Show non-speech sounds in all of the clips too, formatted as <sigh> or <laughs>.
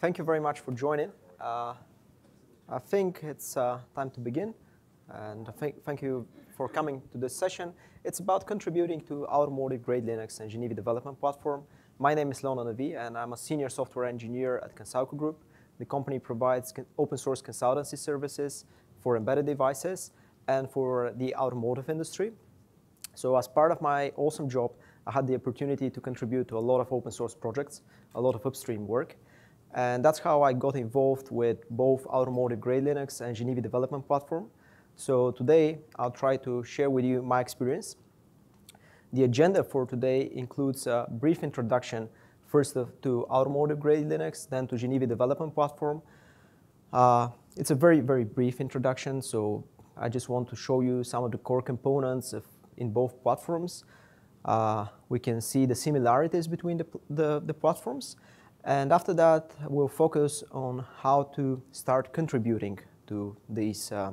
thank you very much for joining. Uh, I think it's uh, time to begin, and thank, thank you for coming to this session. It's about contributing to automotive-grade Linux and GENIVI development platform. My name is Leon Anavi, and I'm a senior software engineer at Konsulko Group. The company provides open source consultancy services for embedded devices and for the automotive industry. So as part of my awesome job, I had the opportunity to contribute to a lot of open source projects, a lot of upstream work. And that's how I got involved with both automotive grade Linux and GENIVI development platform. So today, I'll try to share with you my experience. The agenda for today includes a brief introduction, first to automotive grade Linux, then to GENIVI development platform. Uh, it's a very, very brief introduction, so I just want to show you some of the core components of, in both platforms. Uh, we can see the similarities between the, the, the, platforms. And after that, we'll focus on how to start contributing to these, uh,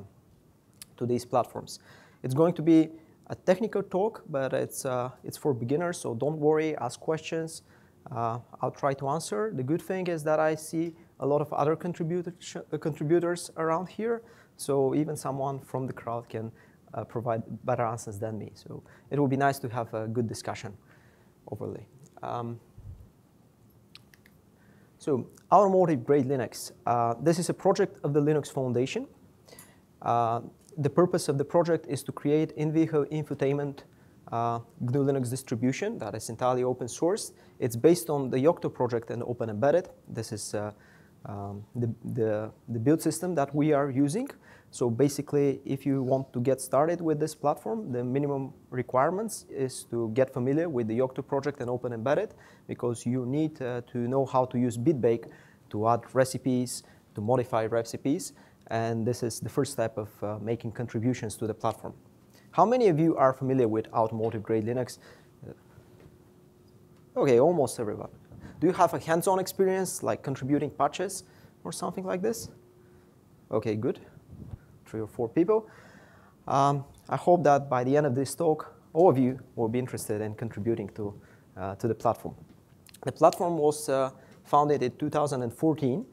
to these platforms. It's going to be a technical talk, but it's, uh, it's for beginners, so don't worry, ask questions. Uh, I'll try to answer. The good thing is that I see a lot of other contributors, contributors around here, so even someone from the crowd can uh, provide better answers than me. So it will be nice to have a good discussion overlay. Um, so automotive grade Linux. Uh, this is a project of the Linux Foundation. Uh, the purpose of the project is to create in-vehicle infotainment uh, GNU Linux distribution that is entirely open source. It's based on the Yocto project and Open Embedded. This is uh, um, the, the, the, build system that we are using. So basically, if you want to get started with this platform, the minimum requirements is to get familiar with the Yocto project and Open Embedded because you need uh, to know how to use BitBake to add recipes, to modify recipes, and this is the first step of uh, making contributions to the platform. How many of you are familiar with automotive grade Linux? Okay, almost everyone. Do you have a hands-on experience, like contributing patches or something like this? Okay, good. Three or four people. Um, I hope that by the end of this talk, all of you will be interested in contributing to, uh, to the platform. The platform was uh, founded in 2014,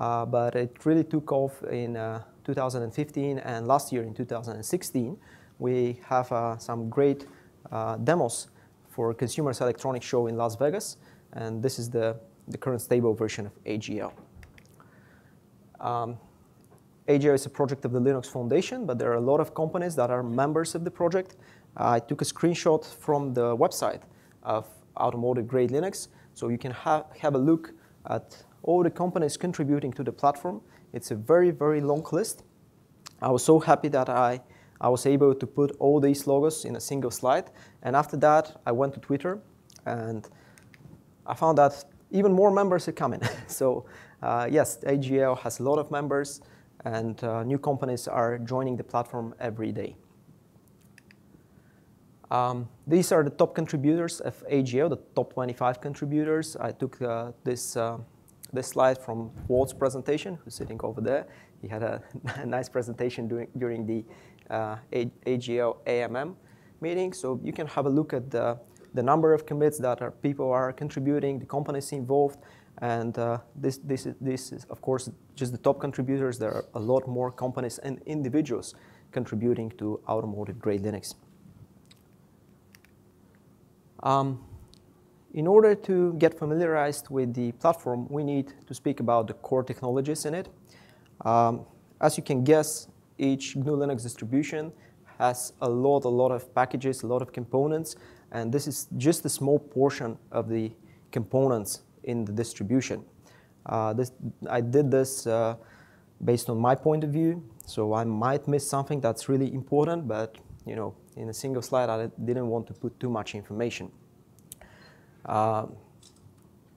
uh, but it really took off in uh, 2015 and last year in 2016. We have uh, some great uh, demos for Consumers Electronics Show in Las Vegas and this is the, the current stable version of AGL. Um, AGL is a project of the Linux Foundation, but there are a lot of companies that are members of the project. I took a screenshot from the website of automotive grade Linux, so you can ha have a look at all the companies contributing to the platform. It's a very, very long list. I was so happy that I, I was able to put all these logos in a single slide. And after that, I went to Twitter and I found that even more members are coming. <laughs> so uh, yes, AGL has a lot of members, and uh, new companies are joining the platform every day. Um, these are the top contributors of AGL, the top 25 contributors. I took uh, this, uh, this slide from Walt's presentation, who's sitting over there. He had a, <laughs> nice presentation during, during the uh, AGL AMM meeting, so you can have a look at the the number of commits that are, people are contributing, the companies involved, and uh, this, this, is, this is, of course, just the top contributors. There are a lot more companies and individuals contributing to automotive grade Linux. Um, in order to get familiarized with the platform, we need to speak about the core technologies in it. Um, as you can guess, each GNU Linux distribution has a lot, a lot of packages, a lot of components, and this is just a small portion of the components in the distribution. Uh, this, I did this uh, based on my point of view, so I might miss something that's really important, but you know, in a single slide, I didn't want to put too much information. Uh,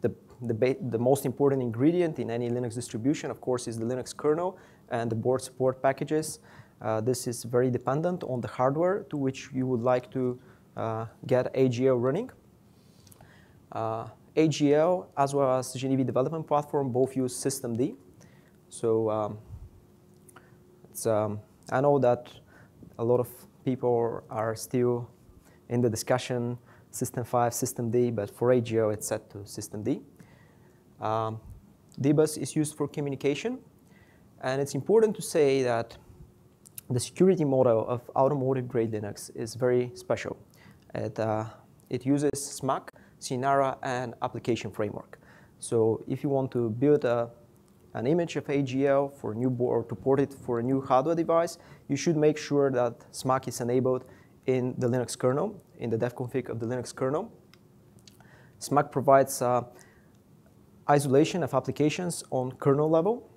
the, the, the, most important ingredient in any Linux distribution, of course, is the Linux kernel and the board support packages. Uh, this is very dependent on the hardware to which you would like to uh, get AGL running. AGL as well as GENIVI development platform both use systemd. So um, um, I know that a lot of people are still in the discussion System 5, Systemd, but for AGL it's set to Systemd. Um, DBus is used for communication. And it's important to say that the security model of automotive grade Linux is very special. It, uh, it uses SMACK, Cynara, and application framework. So if you want to build a, an image of AGL for new or to port it for a new hardware device, you should make sure that SMACK is enabled in the Linux kernel, in the defconfig of the Linux kernel. SMACK provides uh, isolation of applications on kernel level.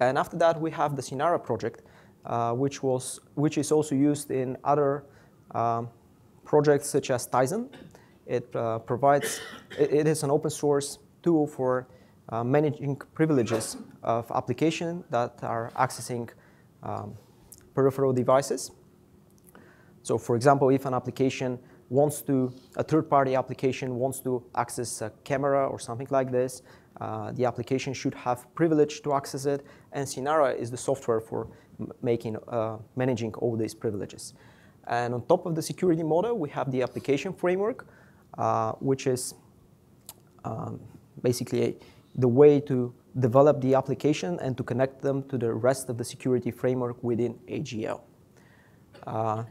And after that, we have the Cynara project, uh, which, was, which is also used in other um, projects such as Tizen. It uh, provides, it, it is an open source tool for uh, managing privileges of applications that are accessing um, peripheral devices. So for example, if an application wants to, a third-party application wants to access a camera or something like this, uh, the application should have privilege to access it, and Cynara is the software for making, uh, managing all these privileges. And on top of the security model, we have the application framework, which is um, basically the way to develop the application and to connect them to the rest of the security framework within AGL. Uh,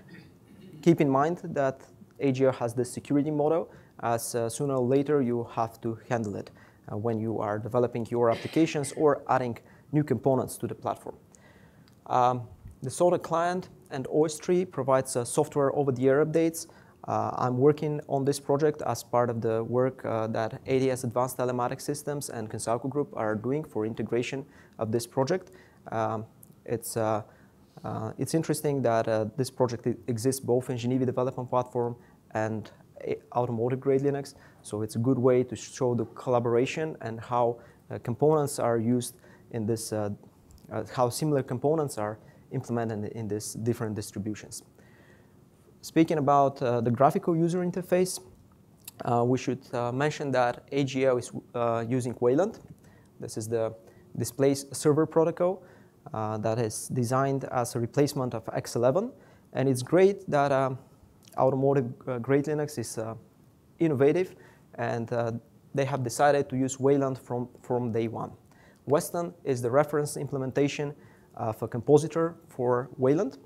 keep in mind that AGL has this security model, as uh, sooner or later you have to handle it uh, when you are developing your applications or adding new components to the platform. Um, the SOTA client and OSTree provides uh, software over-the-air updates. Uh, I'm working on this project as part of the work uh, that ADS Advanced Telematics Systems and Konsulko Group are doing for integration of this project. Um, it's, uh, uh, it's interesting that uh, this project exists both in GENIVI Development Platform and automotive grade Linux. So it's a good way to show the collaboration and how uh, components are used in this, how similar components are implemented in, in these different distributions. Speaking about uh, the graphical user interface, uh, we should uh, mention that AGL is using Wayland. This is the display server protocol that is designed as a replacement of X11. And it's great that um, automotive uh, grade Linux is innovative, and uh, they have decided to use Wayland from, from day one. Weston is the reference implementation of a compositor for Wayland.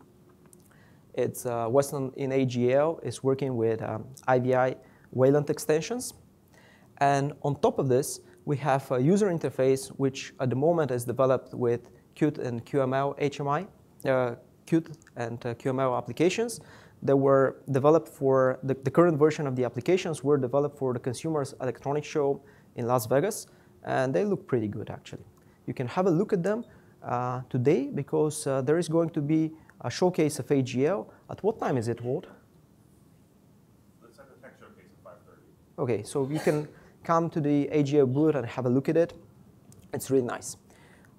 It's uh, Weston in AGL is working with um, Wayland extensions. And on top of this, we have a user interface which at the moment is developed with Qt and QML HMI, uh, Qt and uh, QML applications that were developed for the, the, current version of the applications were developed for the Consumers Electronics Show in Las Vegas, and they look pretty good actually. You can have a look at them uh, today because uh, there is going to be a showcase of AGL. At what time is it, Walt? Let's have a tech showcase at 5.30. Okay, so you can come to the AGL booth and have a look at it. It's really nice.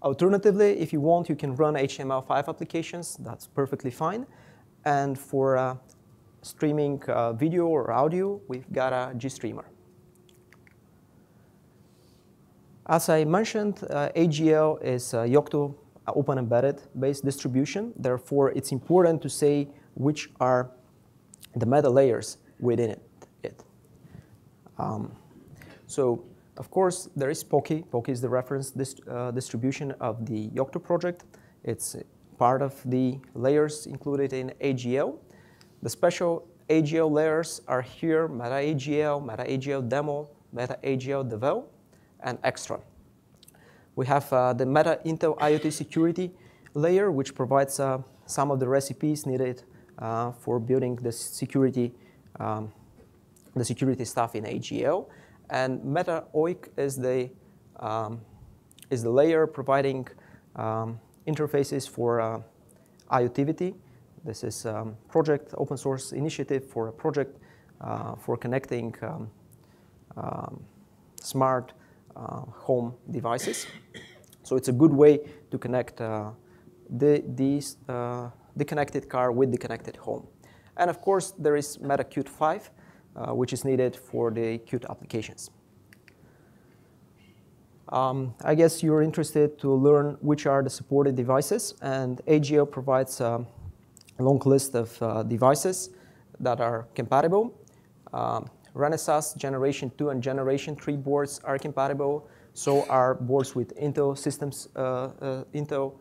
Alternatively, if you want, you can run HTML5 applications. That's perfectly fine. And for uh, streaming uh, video or audio, we've got a GStreamer. As I mentioned, uh, AGL is a Yocto open embedded based distribution. Therefore, it's important to say which are the meta layers within it. it. Um, so, of course, there is Poky. Poky is the reference dist uh, distribution of the Yocto project. It's part of the layers included in AGL. The special AGL layers are here, Meta AGL, Meta AGL Demo, Meta AGL Devel, and Extra. We have uh, the Meta Intel IoT security layer, which provides uh, some of the recipes needed uh, for building the security, um, the security stuff in AGL. And Meta OIC is the, um, is the layer providing um, interfaces for uh, IoTivity. This is a um, project, open source initiative for a project uh, for connecting um, um, smart home devices. So it's a good way to connect uh, the, these, uh, the connected car with the connected home. And of course, there is MetaQt 5, uh, which is needed for the Qt applications. Um, I guess you're interested to learn which are the supported devices, and AGL provides a long list of uh, devices that are compatible. Um, Renesas Generation 2 and Generation 3 boards are compatible So are boards with Intel systems, uh, uh, Intel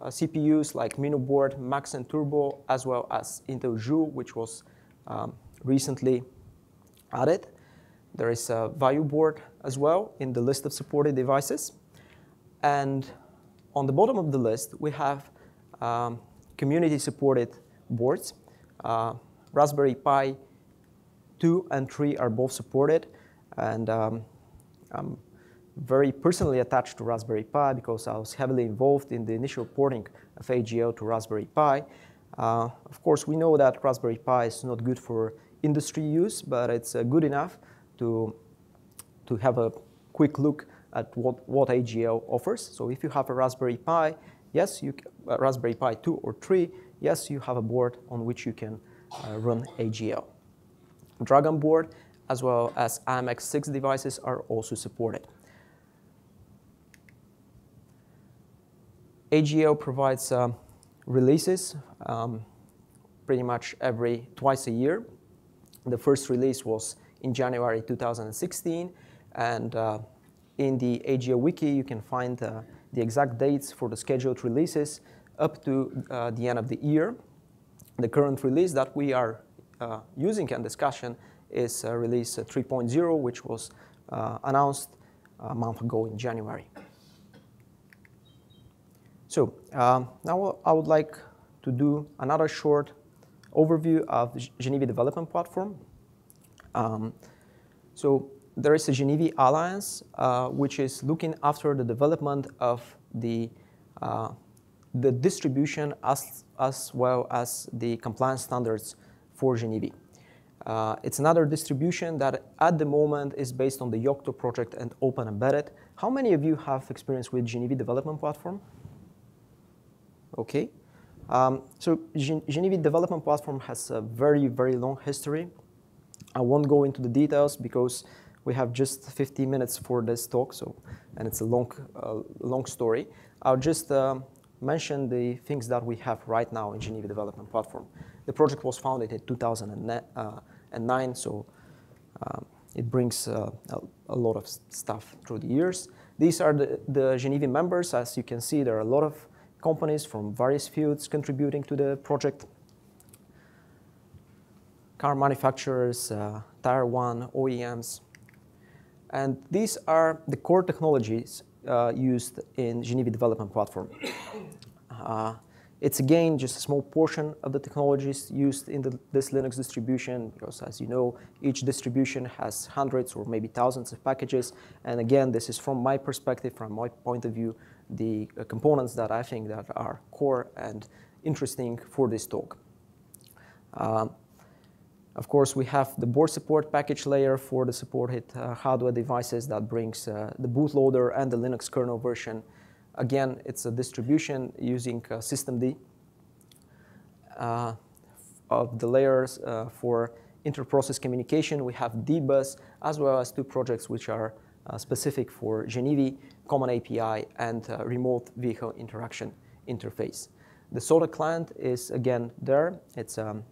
uh, CPUs like MinnowBoard, Max and Turbo, as well as Intel Xu, which was um, recently added. There is a value board as well in the list of supported devices. And on the bottom of the list, we have um, community-supported boards. Uh, Raspberry Pi 2 and 3 are both supported. And um, I'm very personally attached to Raspberry Pi because I was heavily involved in the initial porting of AGL to Raspberry Pi. Uh, of course, we know that Raspberry Pi is not good for industry use, but it's uh, good enough to, to have a quick look at what, what AGL offers. So if you have a Raspberry Pi, yes, you uh, Raspberry Pi 2 or 3, yes, you have a board on which you can uh, run AGL. Dragon board, as well as i.MX6 devices are also supported. AGL provides uh, releases um, pretty much every twice a year. The first release was in January 2016, and uh, in the AGL wiki you can find uh, the exact dates for the scheduled releases up to uh, the end of the year. The current release that we are using and discussion is uh, release 3.0, which was announced a month ago in January. So um, now I would like to do another short overview of the GENIVI Development Platform. Um, so there is a GENIVI Alliance, uh, which is looking after the development of the, uh, the distribution as, as well as the compliance standards for GENIVI. Uh, it's another distribution that at the moment is based on the Yocto project and Open Embedded. How many of you have experience with GENIVI Development Platform? Okay. Um, so Gen GENIVI Development Platform has a very, very long history. I won't go into the details because we have just 15 minutes for this talk, so and it's a long, uh, long story. I'll just uh, mention the things that we have right now in GENIVI Development Platform. The project was founded in 2009, uh, so um, it brings uh, a, a, lot of stuff through the years. These are the, the members. As you can see, there are a lot of companies from various fields contributing to the project. Car manufacturers, uh, Tier 1, OEMs. And these are the core technologies uh, used in GENIVI Development Platform. <coughs> It's again just a small portion of the technologies used in the, this Linux distribution because as you know, each distribution has hundreds or maybe thousands of packages. And again, this is from my perspective, from my point of view, the uh, components that I think that are core and interesting for this talk. Um, of course, we have the board support package layer for the supported uh, hardware devices that brings uh, the bootloader and the Linux kernel version. Again, it's a distribution using uh, systemd uh, of the layers uh, for inter-process communication. We have dbus as well as two projects which are uh, specific for GENIVI, Common API, and uh, remote vehicle interaction interface. The SOTA client is again there. It's um,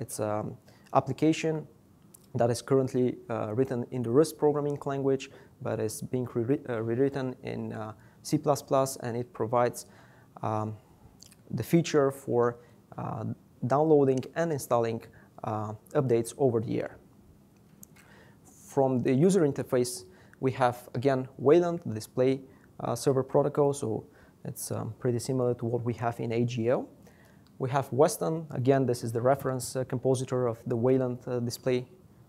it's um, application that is currently uh, written in the Rust programming language, but is being re uh, rewritten in uh, C++, and it provides um, the feature for uh, downloading and installing uh, updates over the air. From the user interface we have, again, Wayland, display uh, server protocol, so it's um, pretty similar to what we have in AGL. We have Weston, again, this is the reference uh, compositor of the Wayland uh, display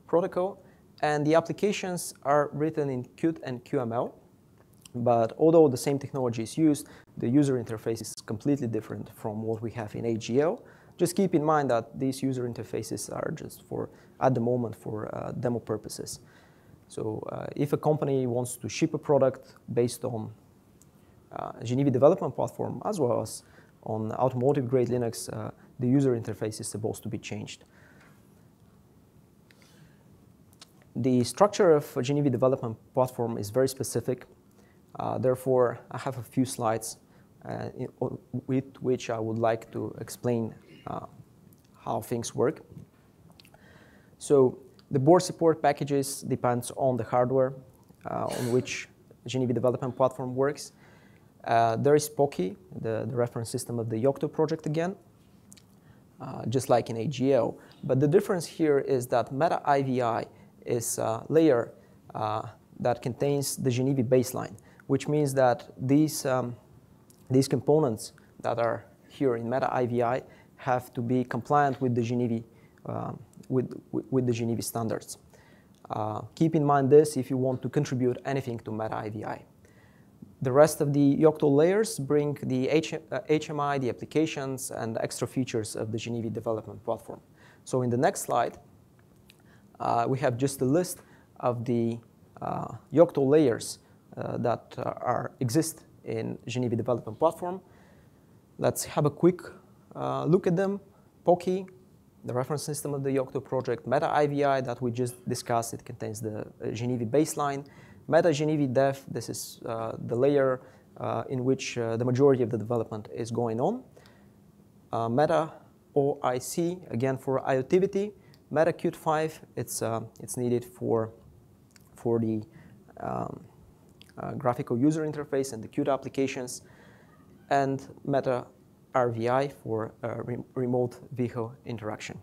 protocol, and the applications are written in Qt and QML, but although the same technology is used, the user interface is completely different from what we have in AGL. Just keep in mind that these user interfaces are just for, at the moment, for uh, demo purposes. So uh, if a company wants to ship a product based on uh, GENIVI development platform as well as on automotive grade Linux, uh, the user interface is supposed to be changed. The structure of GENIVI development platform is very specific. Uh, therefore, I have a few slides uh, in, with which I would like to explain uh, how things work. So the board support packages depends on the hardware on which GENIVI development platform works. Uh, there is Poky, the, the, reference system of the Yocto project again, uh, just like in AGL. But the difference here is that Meta IVI is a layer uh, that contains the GENIVI baseline, which means that these, um, these components that are here in Meta IVI have to be compliant with the GENIVI, um, with, with the GENIVI standards. Uh, keep in mind this if you want to contribute anything to Meta IVI. The rest of the Yocto layers bring the H uh, HMI, the applications, and extra features of the GENIVI development platform. So in the next slide, uh, we have just a list of the uh, Yocto layers uh, that uh, are, exist in GENIVI development platform. Let's have a quick uh, look at them. Poky, the reference system of the Yocto project, Meta IVI that we just discussed, it contains the GENIVI baseline, Meta GENIVI Dev, this is uh, the layer uh, in which uh, the majority of the development is going on. Meta OIC, again for IoTivity. Meta Qt 5, it's, it's needed for, for the um, uh, graphical user interface and the Qt applications, and Meta RVI for uh, re remote vehicle interaction.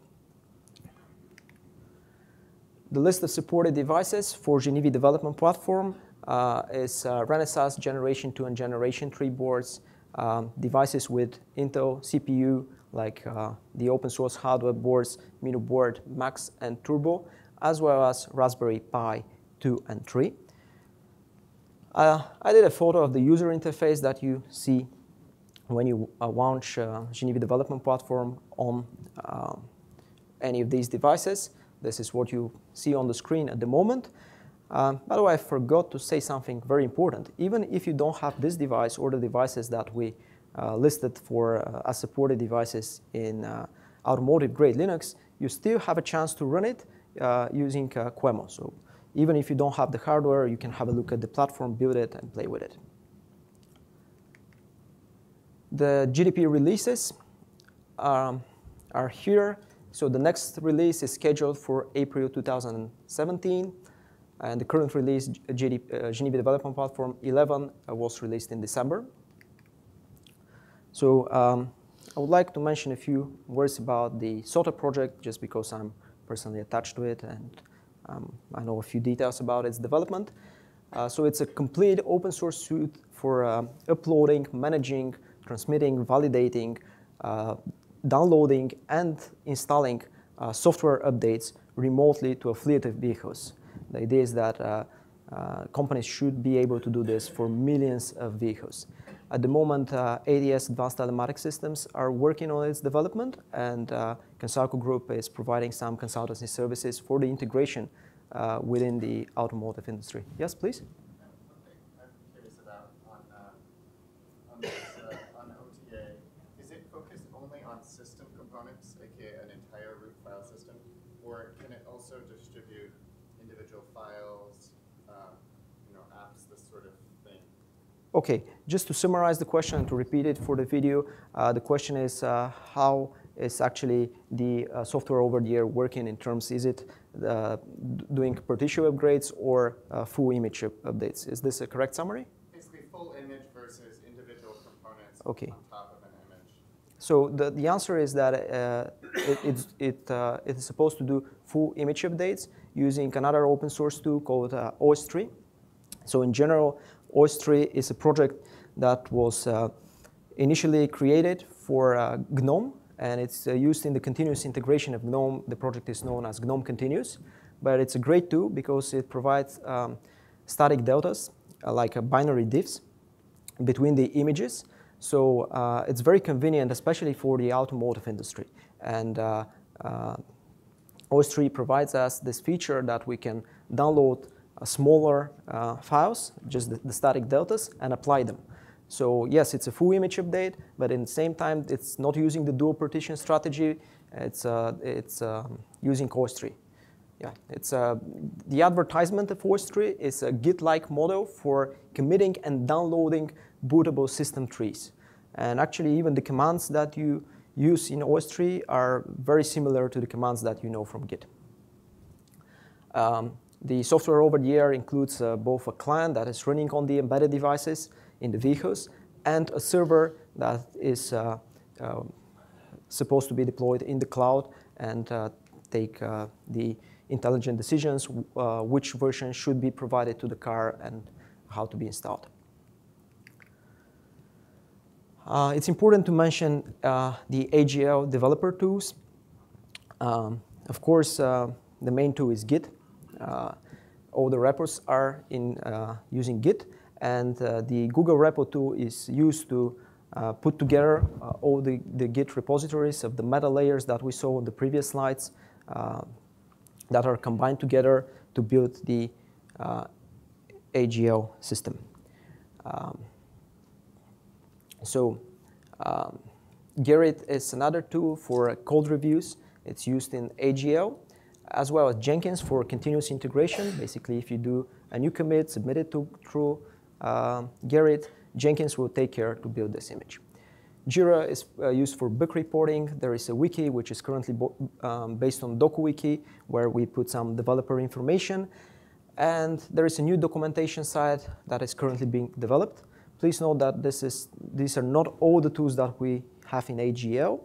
The list of supported devices for GENIVI development platform uh, is uh, Renesas Generation 2 and Generation 3 boards, um, devices with Intel CPU, like uh, the open source hardware boards, Minnow board Max and Turbo, as well as Raspberry Pi 2 and 3. Uh, I did a photo of the user interface that you see when you uh, launch uh, development platform on uh, any of these devices. This is what you see on the screen at the moment. Um, by the way, I forgot to say something very important. Even if you don't have this device or the devices that we uh, listed for uh, as supported devices in uh, automotive grade Linux, you still have a chance to run it uh, using uh, QEMU. So even if you don't have the hardware, you can have a look at the platform, build it, and play with it. The GDP releases um, are here. So the next release is scheduled for April 2017. And the current release, GDP, uh, GENIVI Development Platform 11, uh, was released in December. So um, I would like to mention a few words about the SOTA project, just because I'm personally attached to it and um, I know a few details about its development. Uh, so it's a complete open source suite for uh, uploading, managing, transmitting, validating, uh, downloading and installing uh, software updates remotely to a fleet of vehicles. The idea is that uh, uh, companies should be able to do this for millions of vehicles. At the moment, uh, ADS Advanced Telematics Systems are working on its development, and uh, Group is providing some consultancy services for the integration uh, within the automotive industry. Yes, please? On OTA, is it focused only on system components, an entire root file system? Or can it also distribute individual files, you know, apps, this sort of thing? Okay, just to summarize the question and to repeat it for the video, uh, the question is uh, how is actually the uh, software over the air working in terms, is it uh, doing tissue upgrades or uh, full image updates? Is this a correct summary? Basically full image versus individual components okay. on top of an image. So the, the answer is that uh, it, it's, it, it is supposed to do full image updates using another open source tool called OSTree. So in general, OSTree is a project that was uh, initially created for uh, GNOME, and it's uh, used in the continuous integration of GNOME. The project is known as GNOME Continuous, but it's a great tool because it provides um, static deltas, uh, like binary diffs, between the images. So uh, it's very convenient, especially for the automotive industry. And uh, OSTree provides us this feature that we can download smaller uh, files, just the, the, static deltas, and apply them. So yes, it's a full image update, but in the same time, it's not using the dual partition strategy. It's, uh, it's um, using OSTree. Yeah, it's uh, the advertisement of OSTree is a Git-like model for committing and downloading bootable system trees. And actually, even the commands that you use in OSTree are very similar to the commands that you know from Git. Um, the software over the air includes uh, both a client that is running on the embedded devices in the vehicles and a server that is uh, uh, supposed to be deployed in the cloud and uh, take uh, the intelligent decisions, uh, which version should be provided to the car and how to be installed. it's important to mention the AGL developer tools. Um, of course, the main tool is Git. All the repos are in using Git, and uh, the Google repo tool is used to put together all the, the Git repositories of the meta layers that we saw on the previous slides that are combined together to build the AGL system. Um, so um, Gerrit is another tool for code reviews. It's used in AGL as well as Jenkins for continuous integration. Basically, if you do a new commit, submit it to, through uh, Gerrit, Jenkins will take care to build this image. Jira is uh, used for book reporting. There is a wiki, which is currently um, based on DokuWiki, where we put some developer information. And there is a new documentation site that is currently being developed. Please note that this is, these are not all the tools that we have in AGL,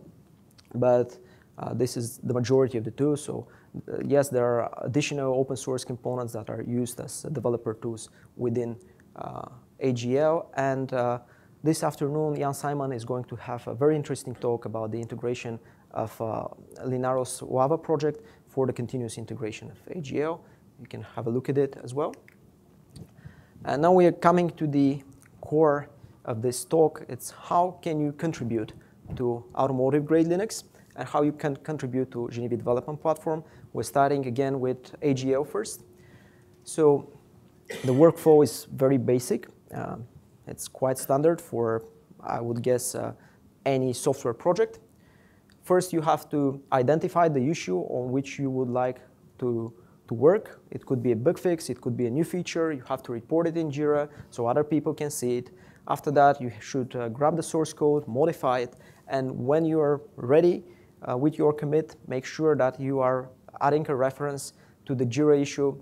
but uh, this is the majority of the tools. So uh, yes, there are additional open source components that are used as developer tools within AGL. And uh, this afternoon, Jan Simon is going to have a very interesting talk about the integration of uh, Linaro's Lava project for the continuous integration of AGL. You can have a look at it as well. And now we are coming to the core of this talk. It's how can you contribute to automotive grade Linux and how you can contribute to GENIVI development platform. We're starting again with AGL first. So the workflow is very basic. Uh, it's quite standard for, I would guess, uh, any software project. First, you have to identify the issue on which you would like to, to work. It could be a bug fix, it could be a new feature. You have to report it in Jira so other people can see it. After that, you should uh, grab the source code, modify it, and when you are ready, uh, with your commit, make sure that you are adding a reference to the Jira issue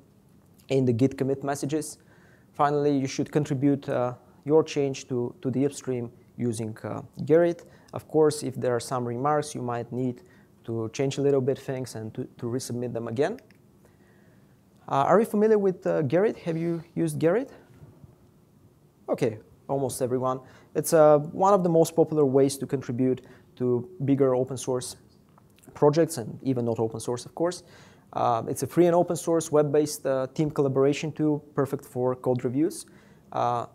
in the git commit messages. Finally, you should contribute uh, your change to, to the upstream using uh, Gerrit. Of course, if there are some remarks, you might need to change a little bit things and to, to resubmit them again. Uh, are you familiar with uh, Gerrit? Have you used Gerrit? Okay, almost everyone. It's uh, one of the most popular ways to contribute to bigger open source projects and even not open source, of course. Uh, it's a free and open source web-based uh, team collaboration tool, perfect for code reviews. Uh,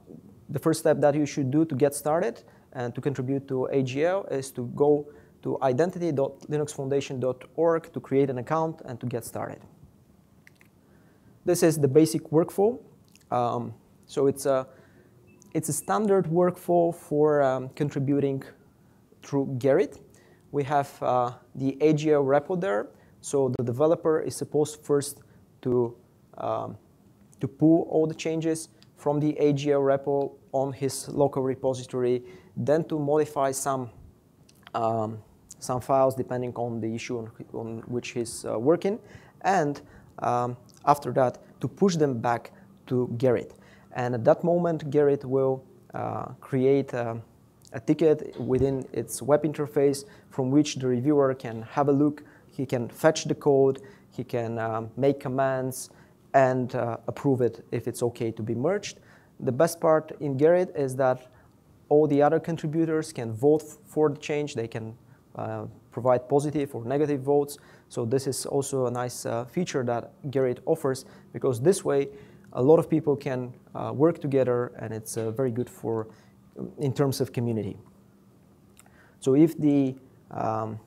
the first step that you should do to get started and to contribute to AGL is to go to identity.linuxfoundation.org to create an account and to get started. This is the basic workflow. Um, so it's a, it's a standard workflow for um, contributing through Gerrit we have uh, the AGL repo there. So the developer is supposed first to, um, to pull all the changes from the AGL repo on his local repository, then to modify some, um, some files depending on the issue on, on which he's uh, working, and um, after that, to push them back to Gerrit. And at that moment, Gerrit will uh, create um, a ticket within its web interface from which the reviewer can have a look. He can fetch the code, he can um, make commands, and uh, approve it if it's okay to be merged. The best part in Gerrit is that all the other contributors can vote for the change. They can uh, provide positive or negative votes. So this is also a nice uh, feature that Gerrit offers because this way a lot of people can uh, work together and it's uh, very good for in terms of community. So if the, um,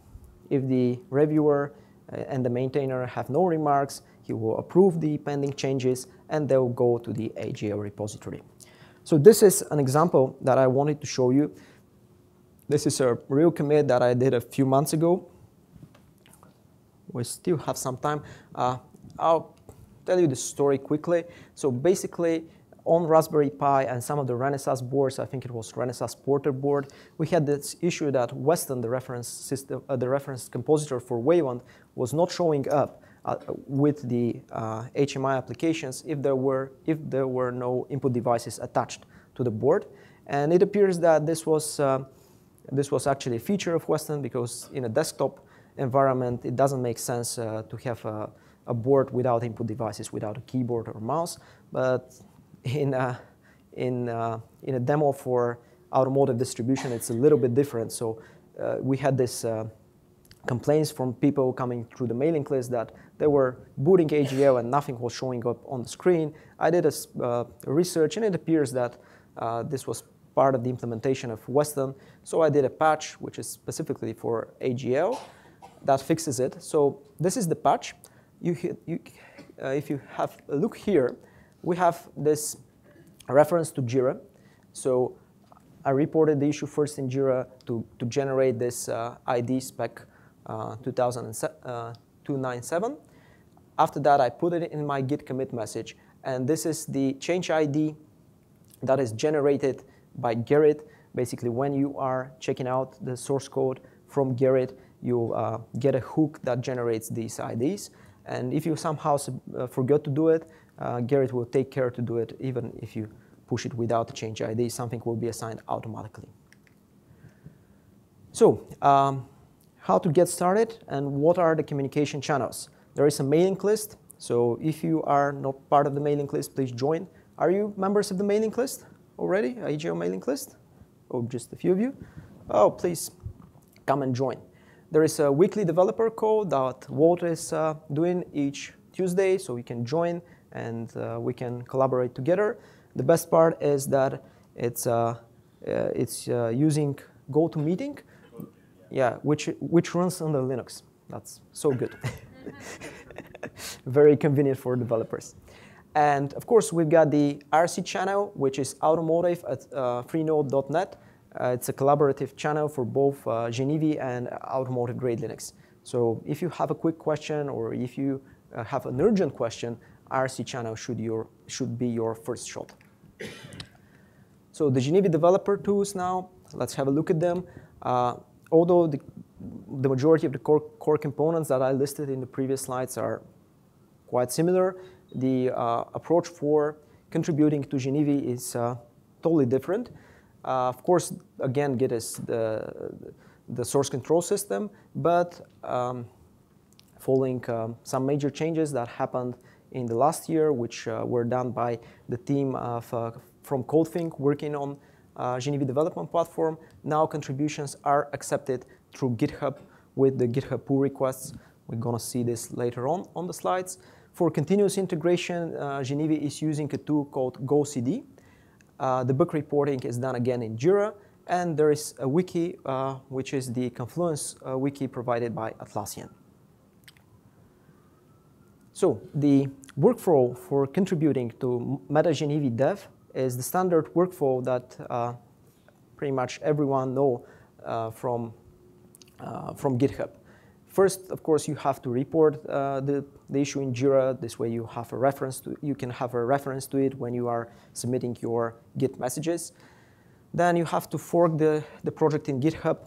if the reviewer uh, and the maintainer have no remarks, he will approve the pending changes and they'll go to the AGL repository. So this is an example that I wanted to show you. This is a real commit that I did a few months ago. We still have some time. Uh, I'll tell you the story quickly. So basically, on Raspberry Pi and some of the Renesas boards, I think it was Renesas Porter board, we had this issue that Weston, the reference system, uh, the reference compositor for Wayland, was not showing up uh, with the uh, HMI applications if there were if there were no input devices attached to the board. And it appears that this was uh, this was actually a feature of Weston because in a desktop environment, it doesn't make sense uh, to have a, a, board without input devices, without a keyboard or mouse. But in a, in, a, in a demo for automotive distribution, it's a little bit different. So uh, we had this uh, complaints from people coming through the mailing list that they were booting AGL and nothing was showing up on the screen. I did a, uh, research and it appears that uh, this was part of the implementation of Weston. So I did a patch which is specifically for AGL that fixes it. So this is the patch. You, you, uh, if you have a look here, we have this reference to Jira. So I reported the issue first in Jira to, to generate this uh, ID spec uh, 2097. Uh, After that, I put it in my git commit message. And this is the change ID that is generated by Gerrit. Basically, when you are checking out the source code from Gerrit, you uh, get a hook that generates these IDs. And if you somehow uh, forget to do it, uh, Gerrit will take care to do it even if you push it without the change ID, something will be assigned automatically. So um, how to get started and what are the communication channels? There is a mailing list. So if you are not part of the mailing list, please join. Are you members of the mailing list already, AGL mailing list? Or just a few of you? Oh, please come and join. There is a weekly developer call that Walt is uh, doing each Tuesday, so you can join and uh, we can collaborate together. The best part is that it's, uh, uh it's using GoToMeeting, yeah, which, which runs under Linux. That's so good. <laughs> Very convenient for developers. And of course, we've got the IRC channel, which is automotive at uh, freenode.net. Uh, it's a collaborative channel for both uh, GENIVI and automotive grade Linux. So if you have a quick question or if you uh, have an urgent question, IRC channel should, your, should be your first shot. So the GENIVI developer tools now, let's have a look at them. Uh, although the, the majority of the core, core components that I listed in the previous slides are quite similar, the uh, approach for contributing to GENIVI is uh, totally different. Uh, of course, again, Git is the, the source control system, but um, following um, some major changes that happened in the last year, which uh, were done by the team uh, from CodeThink working on uh, development platform, now contributions are accepted through GitHub with the GitHub pull requests. We're going to see this later on on the slides. For continuous integration, uh, GENIVI is using a tool called GoCD. Uh, the book reporting is done again in Jira, and there is a wiki, uh, which is the Confluence uh, wiki provided by Atlassian. So the workflow for contributing to MetaGENIVI Dev is the standard workflow that uh, pretty much everyone know uh, from, uh, from GitHub. First, of course, you have to report uh, the, the issue in Jira. This way you have a reference to, you can have a reference to it when you are submitting your Git messages. Then you have to fork the, the project in GitHub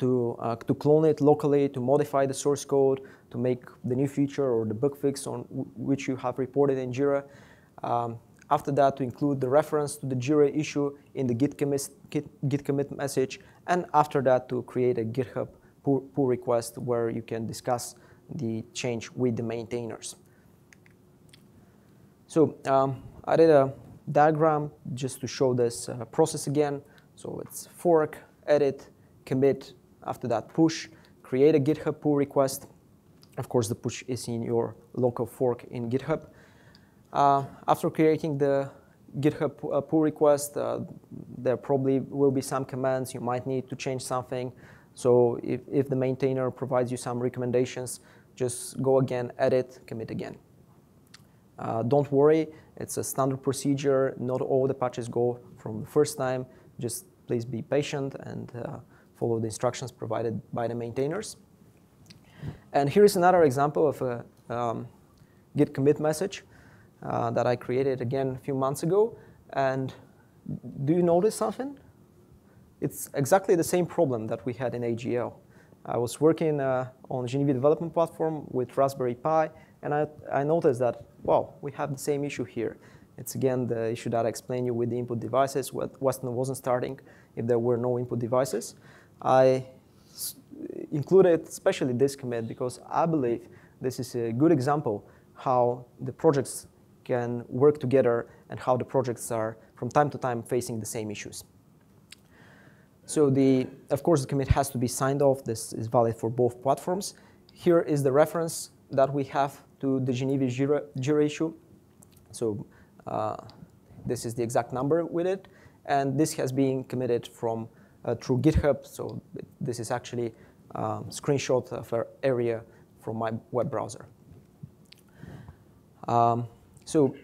to, uh, to clone it locally, to modify the source code, to make the new feature or the bug fix on which you have reported in Jira. Um, after that, to include the reference to the Jira issue in the Git commit, Git, Git commit message. And after that, to create a GitHub pull, pull request where you can discuss the change with the maintainers. So um, I did a diagram just to show this uh, process again. So it's fork, edit, commit, after that push, create a GitHub pull request. Of course, the push is in your local fork in GitHub. Uh, after creating the GitHub uh, pull request, uh, there probably will be some commands. You might need to change something. So if, if the maintainer provides you some recommendations, just go again, edit, commit again. Uh, don't worry, it's a standard procedure. Not all the patches go from the first time. Just please be patient and uh, follow the instructions provided by the maintainers. And here's another example of a um, git commit message uh, that I created again a few months ago. And do you notice something? It's exactly the same problem that we had in AGL. I was working uh, on GENIVI development platform with Raspberry Pi, and I, I noticed that, well, we have the same issue here. It's again the issue that I explained you with the input devices. Weston wasn't starting if there were no input devices. I included especially this commit because I believe this is a good example how the projects can work together and how the projects are from time to time facing the same issues. So the, of course, the commit has to be signed off. This is valid for both platforms. Here is the reference that we have to the GENIVI Jira, Jira issue. So uh, this is the exact number with it. And this has been committed from uh, through GitHub. So this is actually um, screenshot of an area from my web browser. Um, so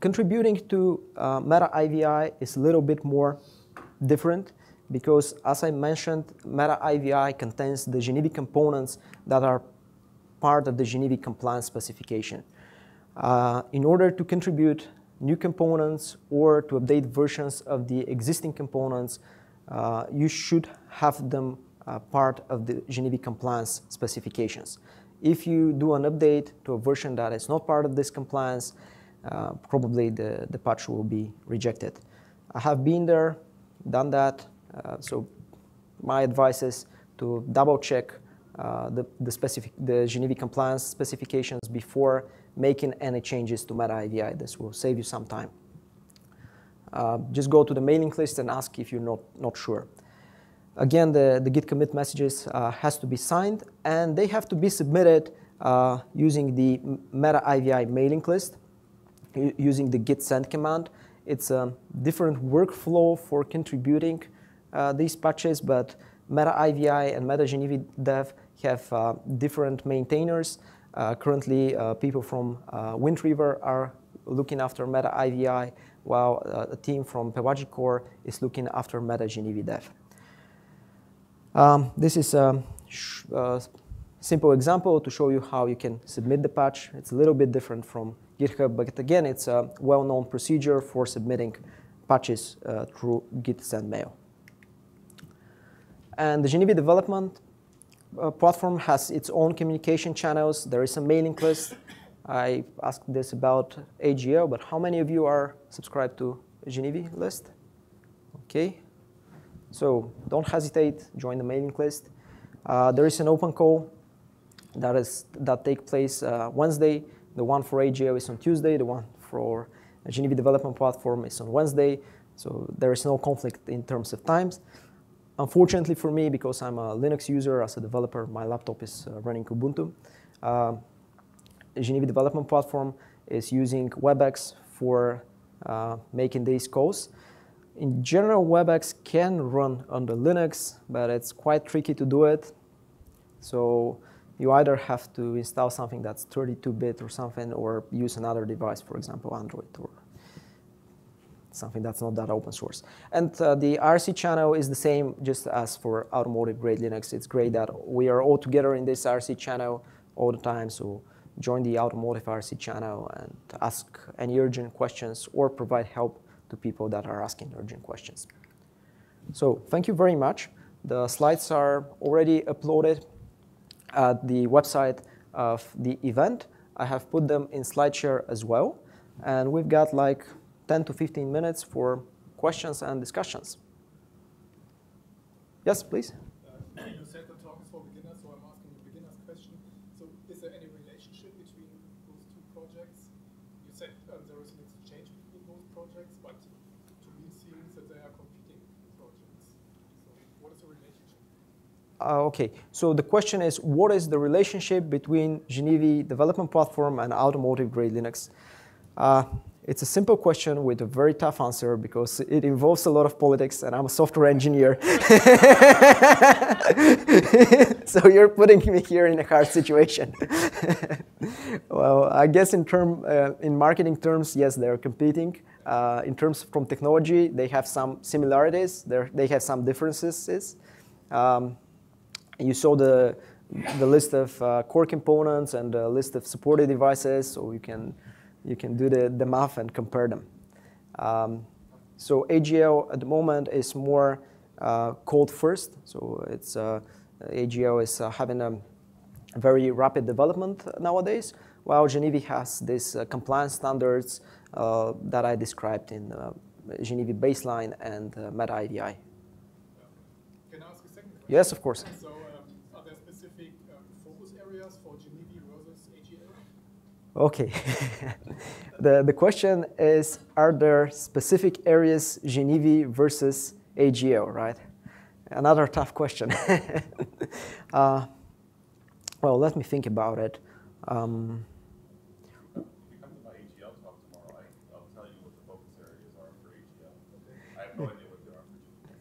contributing to uh, Meta IVI is a little bit more different because as I mentioned, Meta IVI contains the GENIVI components that are part of the GENIVI compliance specification. Uh, in order to contribute new components or to update versions of the existing components, uh, you should have them uh, part of the GENIVI compliance specifications. If you do an update to a version that is not part of this compliance, uh, probably the, the patch will be rejected. I have been there, done that, uh, so my advice is to double check uh, the, the, specific, the GENIVI compliance specifications before making any changes to Meta IVI. This will save you some time. Uh, just go to the mailing list and ask if you're not, not sure. Again, the, the git commit messages uh, has to be signed, and they have to be submitted uh, using the Meta IVI mailing list, using the git send command. It's a different workflow for contributing uh, these patches, but Meta IVI and Meta GENIVI Dev have uh, different maintainers. Uh, currently, uh, people from uh, WindRiver are looking after Meta IVI, while a team from Pelagicore is looking after Meta GENIVI Dev. Um, this is a, a, simple example to show you how you can submit the patch. It's a little bit different from GitHub, but again, it's a well-known procedure for submitting patches uh, through Git send mail. And the GENIVI development uh, platform has its own communication channels. There is a mailing list. I asked this about AGL, but how many of you are subscribed to GENIVI list? Okay. So don't hesitate, join the mailing list. Uh, there is an open call that is that take place uh, Wednesday. The one for AGL is on Tuesday. The one for GENIVI development platform is on Wednesday. So there is no conflict in terms of times. Unfortunately for me, because I'm a Linux user as a developer, my laptop is uh, running Ubuntu. Uh, development platform is using WebEx for uh, making these calls. In general, WebEx can run under Linux, but it's quite tricky to do it. So you either have to install something that's 32-bit or something, or use another device, for example, Android or something that's not that open source. And uh, the RC channel is the same just as for automotive grade Linux. It's great that we are all together in this RC channel all the time. So join the automotive RC channel and ask any urgent questions or provide help to people that are asking urgent questions. So thank you very much. The slides are already uploaded at the website of the event. I have put them in SlideShare as well. And we've got like 10 to 15 minutes for questions and discussions. Yes, please. Uh, you said the talk is for beginners, so I'm asking a beginner's question. So is there any relationship between those two projects? You said um, there is an exchange between those projects, but to me it seems that they are competing projects. So what is the relationship? Uh, okay, so the question is, what is the relationship between GENIVI development platform and automotive grade Linux? Uh, it's a simple question with a very tough answer because it involves a lot of politics, and I'm a software engineer. <laughs> so you're putting me here in a hard situation. <laughs> well, I guess in term uh, in marketing terms, yes, they're competing. Uh, in terms from technology, they have some similarities. They have some differences. Um, you saw the the list of uh, core components and the list of supported devices, so you can you can do the, the math and compare them. Um, so AGL at the moment is more uh, code first. So it's uh, AGL is uh, having a very rapid development nowadays, while GENIVI has these uh, compliance standards uh, that I described in uh, GENIVI baseline and uh, Meta IVI. Can I ask a second question? Yes, of course. So, um, are there specific um, focus areas for GENIVI versus AGL? Okay. <laughs> the, the question is Are there specific areas GENIVI versus AGL, right? Another tough question. <laughs> uh, well, let me think about it. Um, If you come to my AGL talk tomorrow, I, I'll tell you what the focus areas are for AGL. I have no idea what they are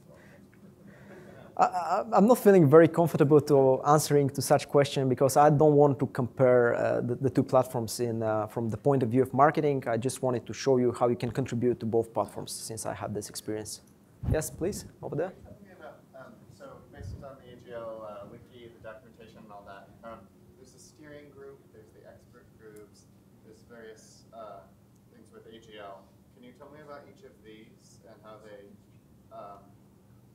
for GENIVI, so. I, I'm not feeling very comfortable to answering to such question because I don't want to compare uh, the, the two platforms in, uh, from the point of view of marketing. I just wanted to show you how you can contribute to both platforms since I have this experience. Yes, please, over there. Tell me about, um, so based on the AGL uh, wiki, the documentation and all that, um, there's a steering group, there's the expert groups, there's various uh, things with AGL. Can you tell me about each of these and how they, um,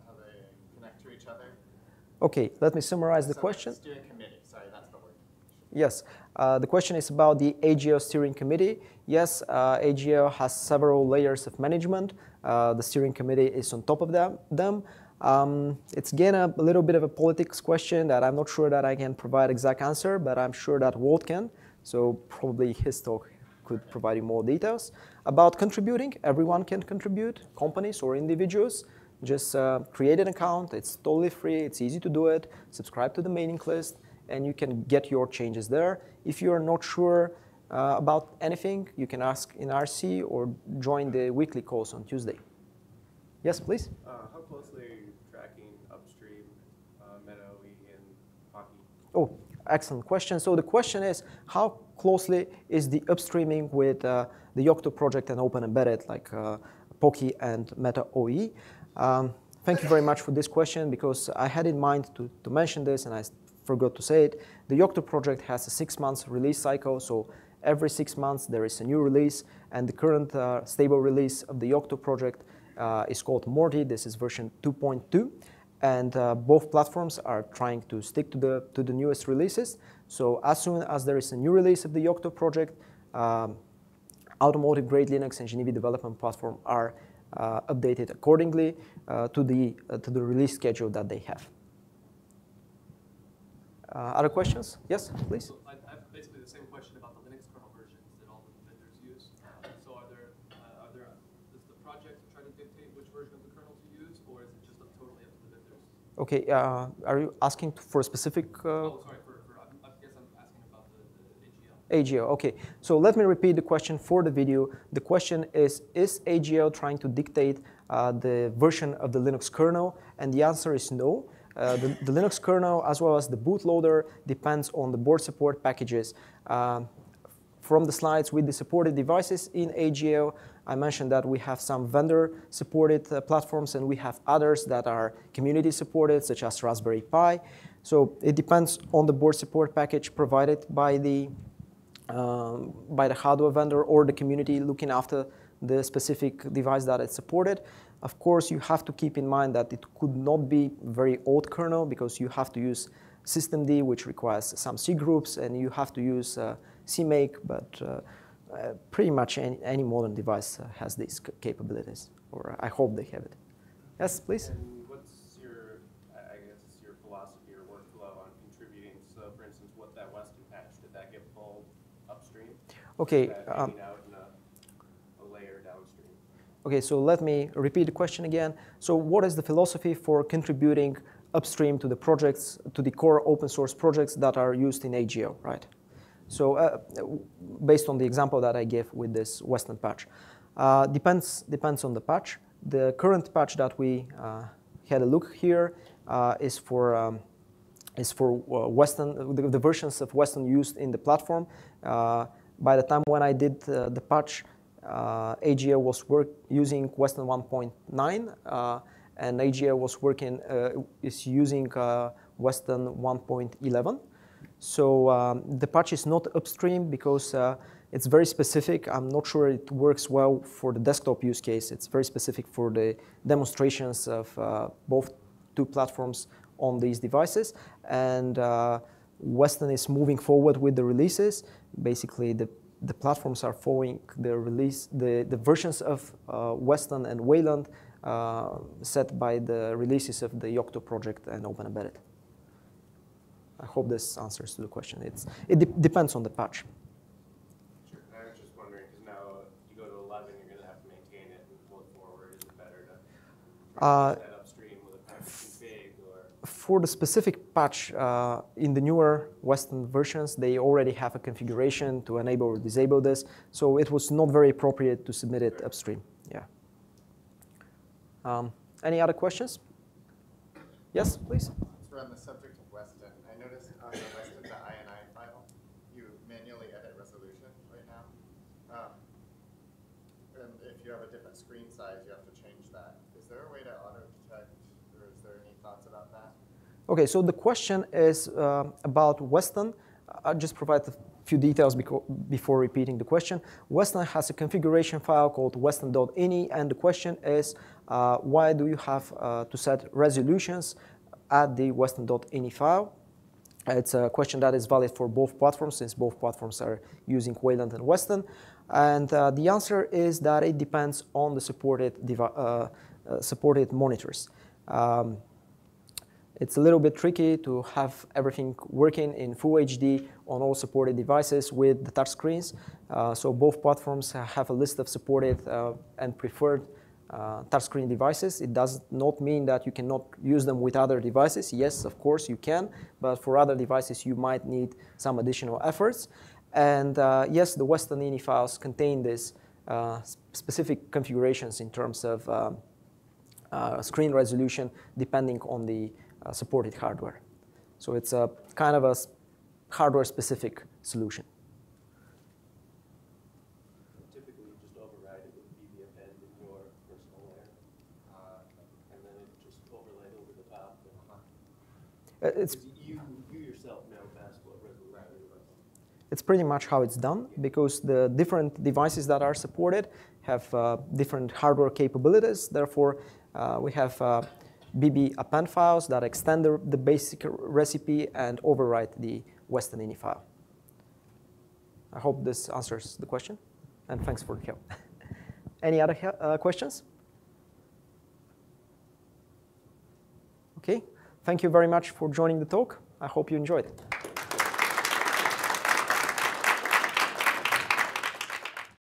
how they connect to each other? Okay, let me summarize the So, question. Steering committee, sorry, that's the word. Yes, uh, the question is about the AGL steering committee. Yes, uh, AGL has several layers of management. Uh, the steering committee is on top of them. them. Um, it's again a, little bit of a politics question that I'm not sure that I can provide exact answer, but I'm sure that Walt can. So probably his talk could provide you more details. About contributing, everyone can contribute, companies or individuals. Just uh, create an account, it's totally free, it's easy to do it, subscribe to the mailing list, and you can get your changes there. If you are not sure uh, about anything, you can ask in RC or join the weekly calls on Tuesday. Yes, please? Uh, how closely are you tracking upstream, uh, MetaOE and Poky? Oh, excellent question. So the question is, how closely is the upstreaming with uh, the Yocto project and Open Embedded, like uh, Poky and Meta OE? Um, thank you very much for this question because I had in mind to, to mention this and I forgot to say it. The Yocto project has a six months release cycle, so every six months there is a new release, and the current uh, stable release of the Yocto project uh, is called Morty. This is version 2.2 and uh, both platforms are trying to stick to the to the newest releases. So as soon as there is a new release of the Yocto project, um, automotive grade Linux and GENIVI development platform are updated accordingly uh, to the uh, to the release schedule that they have. Uh, other questions? Yes, please. So I have basically the same question about the Linux kernel versions that all the vendors use. Uh, So are there, uh, are there, does the project try to dictate which version of the kernel to use, or is it just totally up to the vendors? Okay, uh, are you asking for a specific? Uh, Oh, AGL. Okay. So let me repeat the question for the video. The question is, is AGL trying to dictate uh, the version of the Linux kernel? And the answer is no. Uh, the, the Linux kernel, as well as the bootloader, depends on the board support packages. Um, from the slides with the supported devices in AGL, I mentioned that we have some vendor-supported uh, platforms and we have others that are community-supported, such as Raspberry Pi. So it depends on the board support package provided by the um, by the hardware vendor or the community looking after the specific device that is supported. Of course, you have to keep in mind that it could not be very old kernel because you have to use systemd, which requires some C groups, and you have to use uh, SMACK, but uh, uh, pretty much any, any modern device has these capabilities, or I hope they have it. Yes, please. And what's your, I I guess it's your philosophy or workflow on contributing? So for instance, what that Weston patch, did that get pulled upstream? Okay. Um, hanging out in a, a layer downstream? Okay, so let me repeat the question again. So what is the philosophy for contributing upstream to the projects, to the core open source projects that are used in AGL, right? So uh, based on the example that I gave with this Weston patch, uh, depends, depends on the patch. The current patch that we uh, had a look here uh, is for um, is for uh, Weston, the, the versions of Weston used in the platform. By the time when I did uh, the patch, uh, AGL was work using Weston 1.9, uh, and AGL was working uh, is using uh, Weston 1.11. So um, the patch is not upstream because uh, it's very specific. I'm not sure it works well for the desktop use case. It's very specific for the demonstrations of both two platforms on these devices. And Weston is moving forward with the releases. Basically, the, the platforms are following the release, the, the versions of uh, Weston and Wayland uh, set by the releases of the Yocto project and Open Embedded. I hope this answers to the question. It's, it de depends on the patch. Sure. I was just wondering, because now you go to 11, you're going to have to maintain it and pull forward. Is it better to Uh, that upstream with a patch config or? For the specific patch uh, in the newer Weston versions, they already have a configuration to enable or disable this, so it was not very appropriate to submit it upstream. Yeah. Um, any other questions? Yes, please. So we're on the subject of Weston. I noticed on the Weston.ini file, you manually edit resolution right now. Um, and if you have a different screen size, you have to change that. Is there a way to auto detect, or is there any thoughts about that? Okay, so the question is uh, about Weston. I'll just provide a few details before repeating the question. Weston has a configuration file called weston.ini, and the question is uh, why do you have uh, to set resolutions at the weston.ini file? It's a question that is valid for both platforms since both platforms are using Wayland and Weston. And uh, the answer is that it depends on the supported, uh, uh, supported monitors. Um, it's a little bit tricky to have everything working in full HD on all supported devices with the touch screens. Uh, so both platforms have a list of supported uh, and preferred uh, touchscreen devices. It does not mean that you cannot use them with other devices. Yes, of course you can, but for other devices you might need some additional efforts. And uh, yes, the Weston INI files contain these uh, specific configurations in terms of um, uh, screen resolution depending on the supported hardware. So it's a kind of a hardware-specific solution. Typically, you just override it with BB append in your personal layer, and then it just overlaid over the top. Uh, It's, you, you yourself know best what resolution it's pretty much how it's done because the different devices that are supported have uh, different hardware capabilities. Therefore, uh, we have uh, BB append files that extend the, the basic recipe and overwrite the Weston INI file. I hope this answers the question, and thanks for the help. <laughs> Any other uh, questions? Okay, thank you very much for joining the talk. I hope you enjoyed it.